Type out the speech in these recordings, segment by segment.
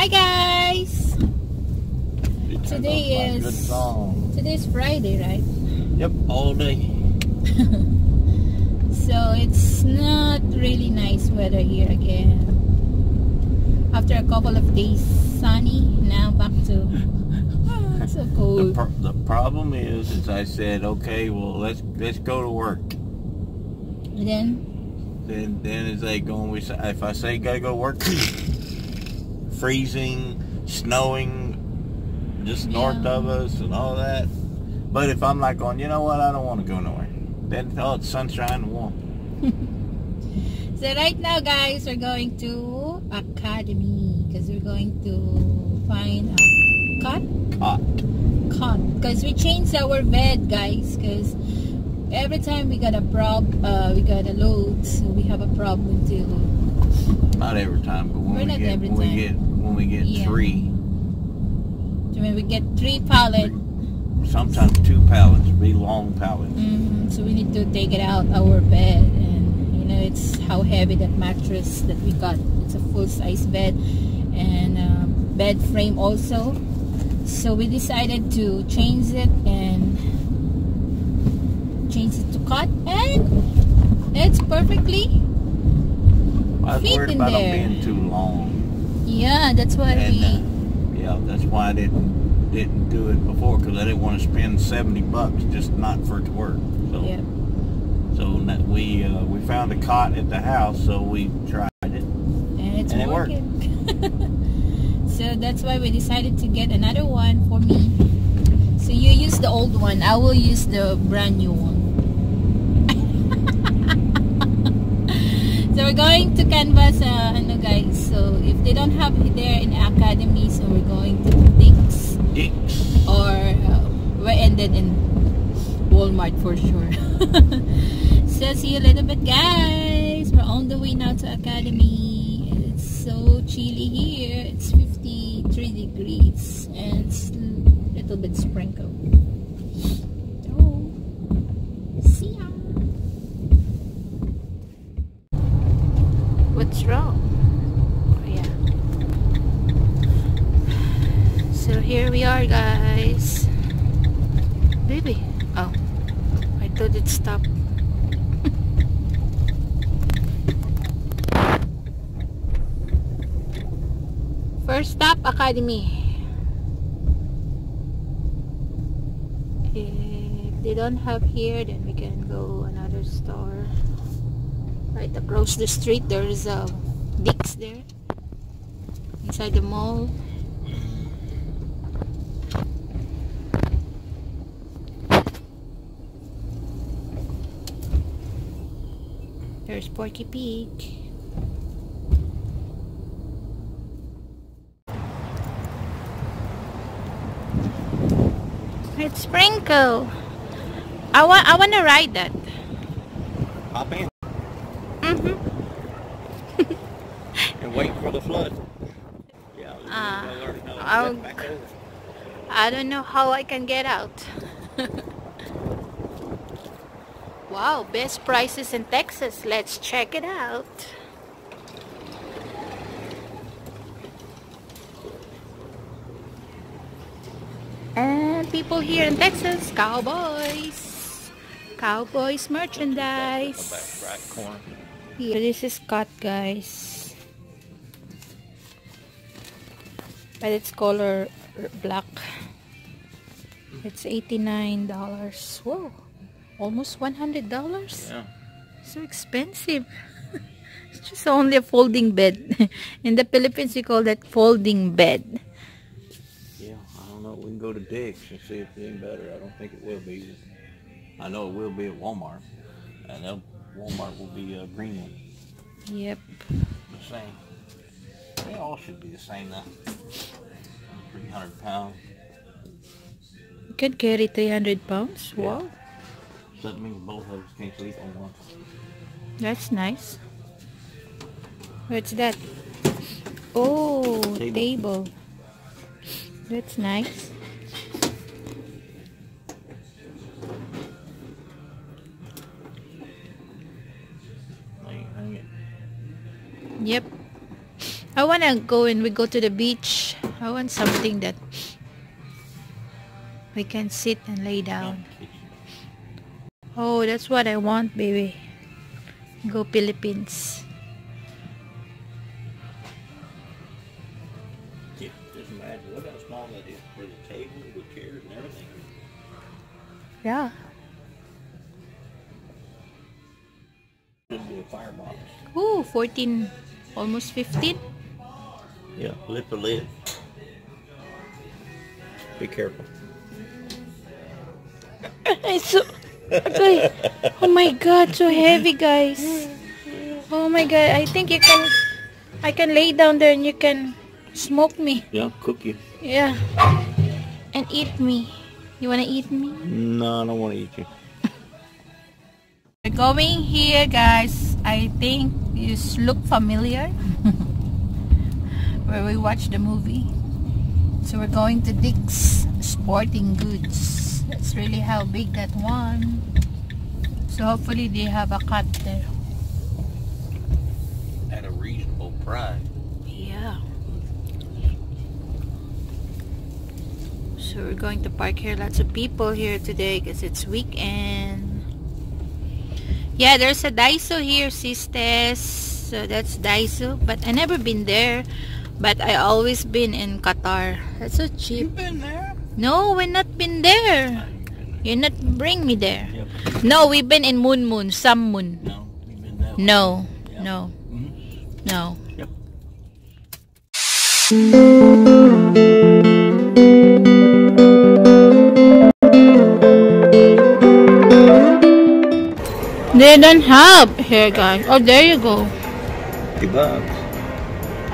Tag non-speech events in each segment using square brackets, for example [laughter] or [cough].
Hi guys! Today is-. Today's Friday, right? Yep, all day. [laughs] So it's not really nice weather here again. After a couple of days sunny, now back to [laughs] ah, so The, cold. pr- the problem is, is I said, okay, well, let's let's go to work. And then Then then it's like going. We say, if I say gotta go work, [clears throat] freezing, snowing, just north of us and all that. But if I'm like going, you know what, I don't want to go nowhere. Then oh, it's sunshine and warm. [laughs] So right now, guys, we're going to Academy because we're going to find a cot, Hot. cot. Because we changed our bed, guys. Because every time we got a prob, uh, we got a load, so we have a problem to. Not every time, but when We're we not get every when we get when we get Yeah. three, So when we get three pallets. sometimes two pallets, be long pallets. mhm, so we need to take it out our bed, and you know it's how heavy that mattress that we got. It's a full size bed and uh, bed frame also. So we decided to change it and change it to cot, and it's perfectly. I was worried in about there. them being too long. Yeah, that's why And, we. uh, yeah, that's why I didn't didn't do it before because I didn't want to spend seventy bucks just not for it to work. So yeah. so that we uh, we found a cot at the house, so we tried it. and it's And it worked. [laughs] so that's why we decided to get another one for me. So you use the old one, I will use the brand new one. so we're going to canvas, uh, ano guys. So if they don't have it there in academy, so we're going to Dick's or uh, we're ended in Walmart for sure. [laughs] so see you a little bit guys. We're on the way now to Academy. It's so chilly here. It's 53 degrees and it's a little bit sprinkled. So, see ya. What's wrong? Yeah. So here we are guys. Baby. Oh. I thought it stopped. [laughs] First stop Academy. If they don't have here then we can go another store. Right across the street there is a Dick's there. Inside the mall. There's Porky Pig. It's Sprinkle. I want I want to ride that. Hop in [laughs] And wait for the flood. Yeah, you Ah, learn how to I'll- back over. I don't know how I can get out. [laughs] wow, best prices in Texas. Let's check it out. And people here in Texas, cowboys. Cowboys Go merchandise. Back right corner. Here, this is cut, guys. But it's color black. It's $89. Whoa. Almost $100. Yeah. So expensive. [laughs] it's just only a folding bed. [laughs] In the Philippines, we call that folding bed. Yeah, I don't know. We can go to Dick's and see if it's any better. I don't think it will be. I know it will be at Walmart. And they'll- Walmart will be a green one. Yep. The same. They all should be the same now. 300 pounds. You can carry 300 pounds. Yeah. Wow. So that means both of us can't sleep on one. That's nice. What's that? Oh, Table. table. That's nice. Yep. I want to go and we go to the beach. I want something that we can sit and lay down. Oh, that's what I want, baby. Go Philippines. Yeah, just imagine. Look how small that is for the table, the chairs, and everything. Yeah. Should be. Ooh, 14, almost 15. Yeah, lift the lid. Be careful. [laughs] It's so... Okay. Oh my god, so heavy, guys. Oh my god, I think you can... I can lay down there and you can smoke me. Yeah, cook you. Yeah. And eat me. You wanna eat me? No, I don't want to eat you. We're going here, guys. I think you look familiar. Where we watched the movie. So we're going to Dick's Sporting Goods. That's really how big that one. So hopefully they have a cut there. At a reasonable price. Yeah. So we're going to park here. Lots of people here today because it's weekend. Yeah, there's a Daiso here, sisters. So that's Daiso. But I never been there. But I always been in Qatar. That's so cheap. You been there? No, we not been there. You not bring me there. Yep. No, we've been in Moon Moon, some Moon. No, you've been that way. No, Yeah. no, Mhm. no. Yep. They don't have here, guys. Oh, there you go. Bucks.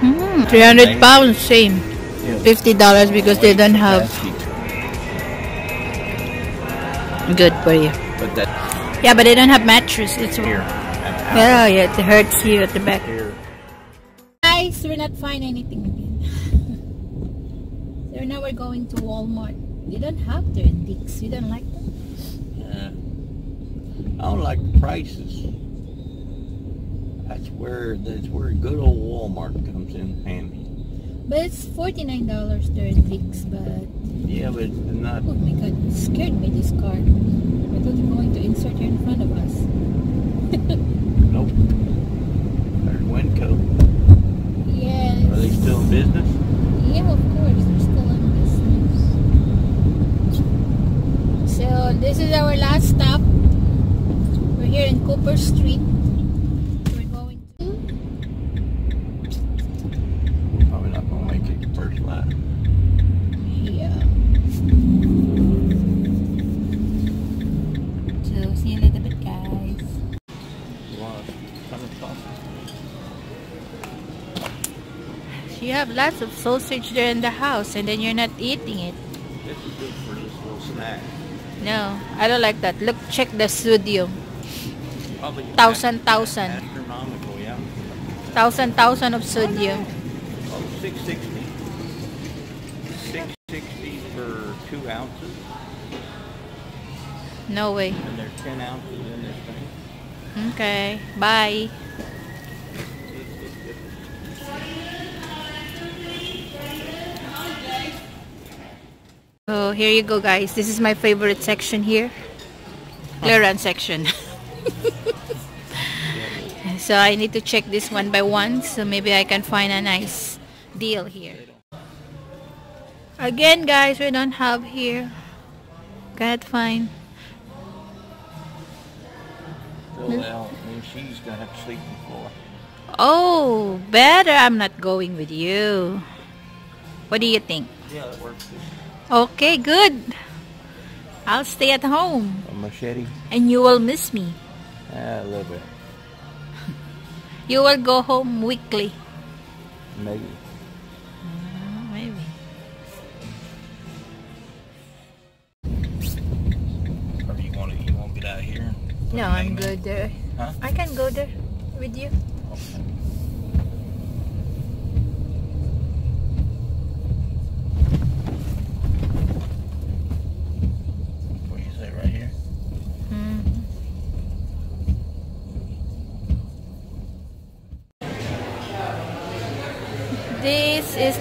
Hmm, 300 pounds, same. Yeah. $50 because they don't have. Good for you. But that Yeah, but they don't have mattress. It's here. Yeah, yeah, it hurts you at the back. Here. Guys, we're not finding anything again. [laughs] so now we're going to Walmart. They don't have their Dicks. You don't like them? I don't like the prices. That's where that's where good old Walmart comes in handy. But it's $49 there in Dicks, but Yeah, but not. oh my god, it scared me this car. I thought you were going to insert here in front of us. Have lots of sausage there in the house and then you're not eating it. This is good for this little snack. No, I don't like that. Look, check the sodium. Probably Thousand, thousand. Astronomical, yeah. Thousand, thousand of sodium. Oh, 660. 660 for two ounces, No way. and there's 10 ounces in this thing. Okay, bye. So here you go guys. This is my favorite section here. Clearance section. [laughs] so I need to check this one by one. So maybe I can find a nice deal here. Again guys, we don't have here. Can't find. Oh, well, hmm? then she's gonna have to sleep on the floor. Oh, better I'm not going with you. What do you think? Yeah, that works. Okay, good. I'll stay at home A machete? and you will miss me. Ah, a little bit. [laughs] You will go home weekly. Maybe. Uh, maybe. Or you want to you want to get out here? No, I'm good there. Huh? I can go there with you. Okay. What do you say right here? Mhm.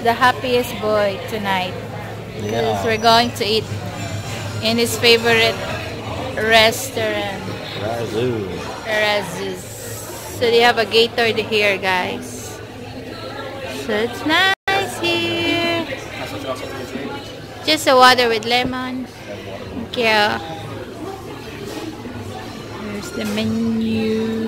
The happiest boy tonight. Because Yeah. we're going to eat in his favorite restaurant, Razzoo. Raz's. So they have a Gatorade here, guys. So it's nice here. Just a water with lemon. You. Here's the menu.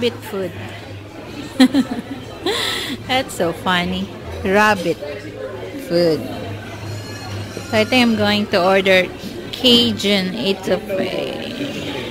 Rabbit food. [laughs] That's so funny. Rabbit food. I think I'm going to order Cajun etouffee.